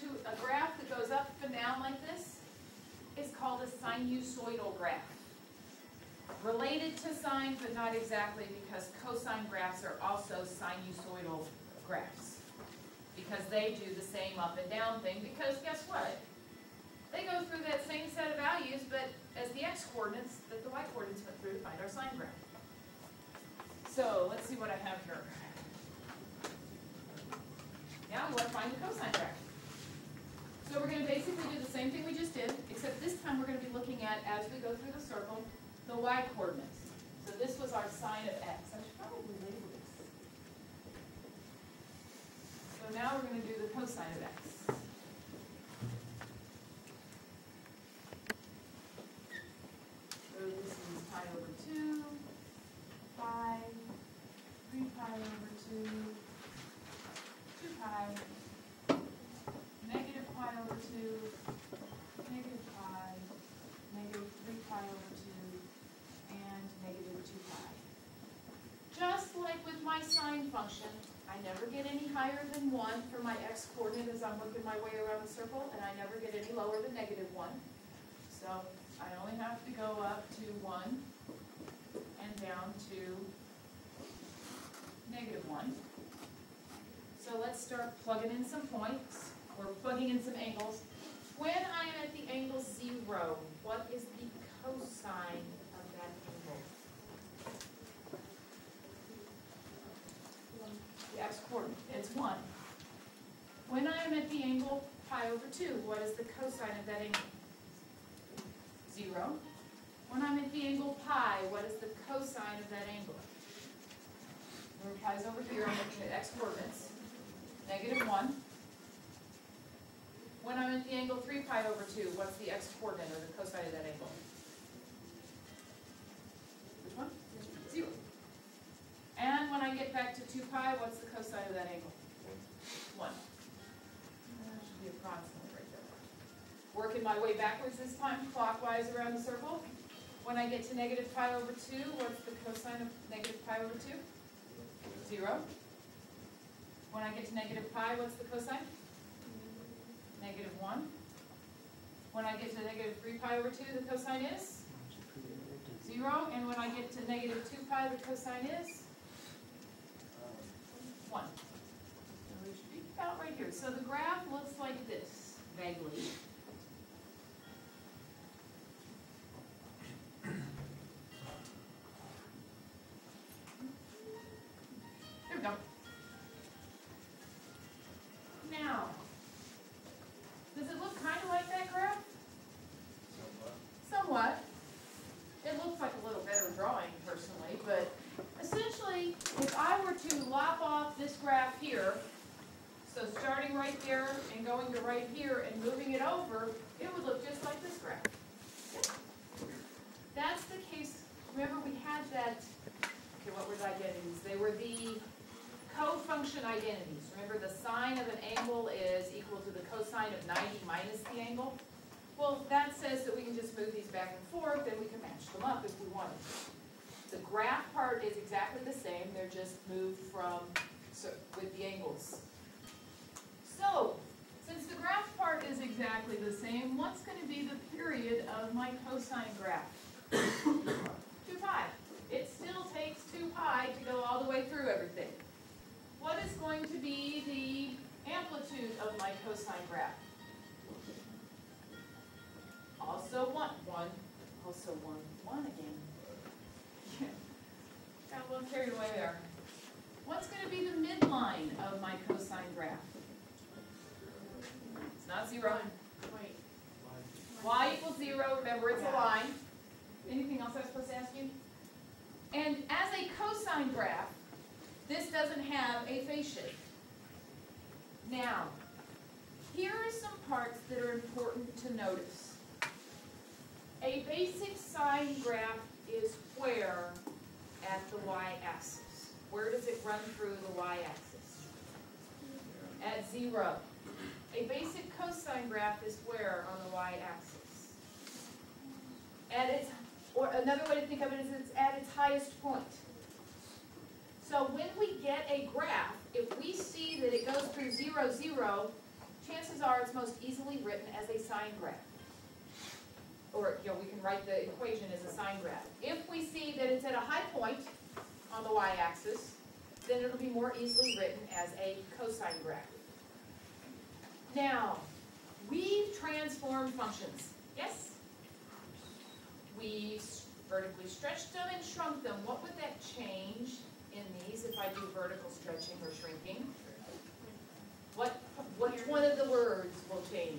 to, a graph that goes up and down like this is called a sinusoidal graph. Related to sine, but not exactly because cosine graphs are also sinusoidal graphs. Because they do the same up and down thing, because guess what? They go through that same set of values, but as the x coordinates that the y coordinates went through to find our sine graph. So let's see what I have here. Now we want to find the cosine graph. So we're going to basically do the same thing we just did, except this time we're going to be looking at, as we go through the circle, the y coordinates. So this was our sine of x. I should probably label this. So now we're going to do the cosine of x. So this is pi over 2, pi, 3 pi over 2, 2 pi, negative pi over 2, negative pi, negative 3 pi over 2, and negative 2 pi. Just like with my sine function, I never get any higher than 1 for my x coordinate as I'm working my way around the circle, and I never get any lower than negative 1. So I only have to go up to 1 and down to negative 1. So let's start plugging in some points, or plugging in some angles. When I am at the angle 0, what is the cosine of that angle? The x coordinate, it's 1. When I am at the angle pi over 2, what is the cosine of that angle? 0. When I'm at the angle pi, what is the cosine of that angle? Remember is over here, I'm looking at x coordinates. Negative 1. When I'm at the angle 3 pi over 2, what's the x coordinate or the cosine of that angle? Which one? 0. And when I get back to 2 pi, what's the cosine of that angle? 1. That should be approximately right there. Working my way backwards this time, clockwise around the circle. When I get to negative pi over 2, what's the cosine of negative pi over 2? 0. When I get to negative pi, what's the cosine? Negative 1. When I get to negative 3 pi over 2, the cosine is? 0. And when I get to negative 2 pi, the cosine is? 1. So we should be about right here. So the graph looks like this, vaguely. So starting right there and going to right here and moving it over, it would look just like this graph. That's the case, remember we had that, okay, what were the identities? They were the co-function identities. Remember the sine of an angle is equal to the cosine of 90 minus the angle? Well, that says that we can just move these back and forth and we can match them up if we wanted. The graph part is exactly the same, they're just moved from, so, with the angles. So, since the graph part is exactly the same, what's going to be the period of my cosine graph? 2 pi. It still takes 2 pi to go all the way through everything. What is going to be the amplitude of my cosine graph? Also 1. 1. Also 1. 1 again. Got a little carried away there. What's going to be the midline of my cosine graph? It's not 0. Wait. y equals 0. Remember, it's a line. Anything else I was supposed to ask you? And as a cosine graph, this doesn't have a phase shift. Now, here are some parts that are important to notice. A basic sine graph is where at the y-axis? Where does it run through the y-axis? At zero. A basic cosine graph is where on the y-axis? At its, or another way to think of it is it's at its highest point. So when we get a graph, if we see that it goes through zero, zero, chances are it's most easily written as a sine graph. Or, you know, we can write the equation as a sine graph. If we see that it's at a high point on the y-axis, then it'll be more easily written as a cosine graph. Now, we've transformed functions, yes? We vertically stretched them and shrunk them. What would that change in these if I do vertical stretching or shrinking? What, which one of the words will change?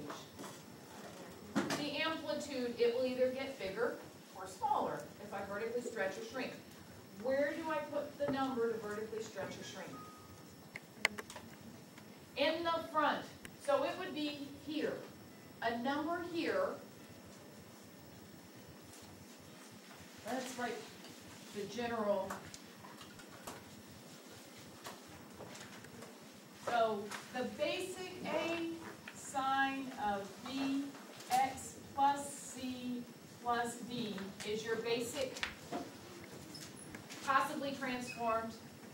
The amplitude, it will either get bigger or smaller if I vertically stretch or shrink. Where do I put the number to vertically stretch or shrink? In the front. So it would be here. A number here. Let's write the general. So the basic A sine of bx plus c plus d is your basic possibly transformed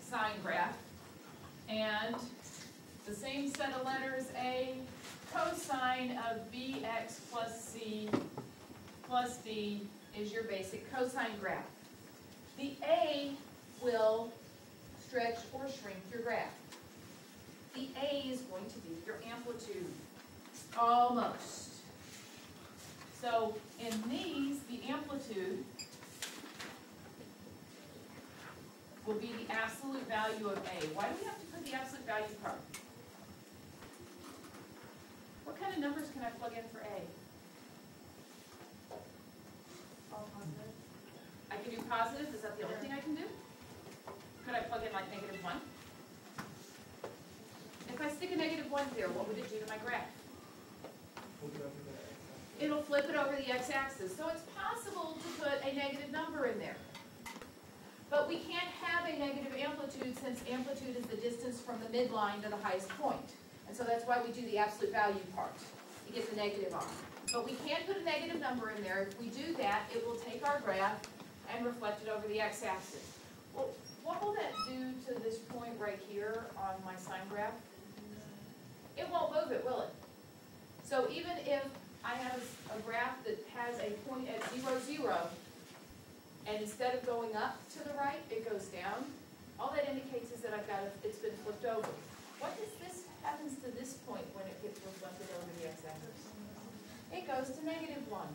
sine graph. And the same set of letters, A, cosine of bx plus c plus d is your basic cosine graph. The A will stretch or shrink your graph. The A is going to be your amplitude, almost. So in these, the amplitude will be the absolute value of A. Why do we have to put the absolute value part? What kind of numbers can I plug in for A? All positive. I can do positive, is that the only thing I can do? Could I plug in like negative one? If I stick a negative one here, what would it do to my graph? It'll flip it over the x-axis, so it's possible to put a negative number in there. But we can't have a negative amplitude since amplitude is the distance from the midline to the highest point. And so that's why we do the absolute value part, to get the negative on. But we can't put a negative number in there. If we do that, it will take our graph and reflect it over the x-axis. Well, what will that do to this point right here on my sine graph? It won't move it, will it? So even if I have a graph that has a point at zero, zero, and instead of going up to the right, it goes down, all that indicates is that I've got, a- it's been flipped over. What does this, happens to this point when it gets reflected over the x-axis? It goes to negative one.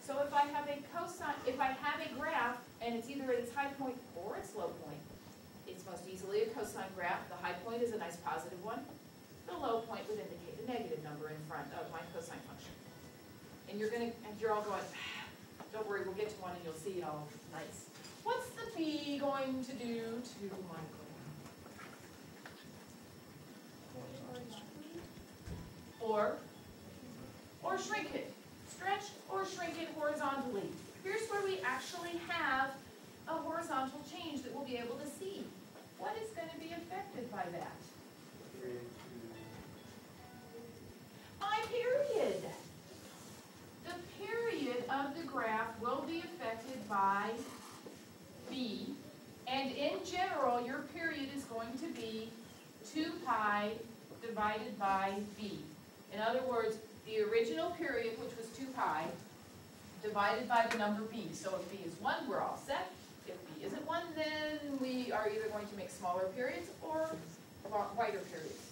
So if I have a cosine, if I have a graph, and it's either at its high point or its low point, it's most easily a cosine graph. The high point is a nice positive one. The low point would indicate a negative number in front of my cosine function. And you're gonna, and you're all going, ah, don't worry, we'll get to one and you'll see it all nice. What's the B going to do to my 2 pi divided by b. In other words, the original period, which was 2 pi, divided by the number b. So if b is 1, we're all set. If b isn't 1, then we are either going to make smaller periods or wider periods.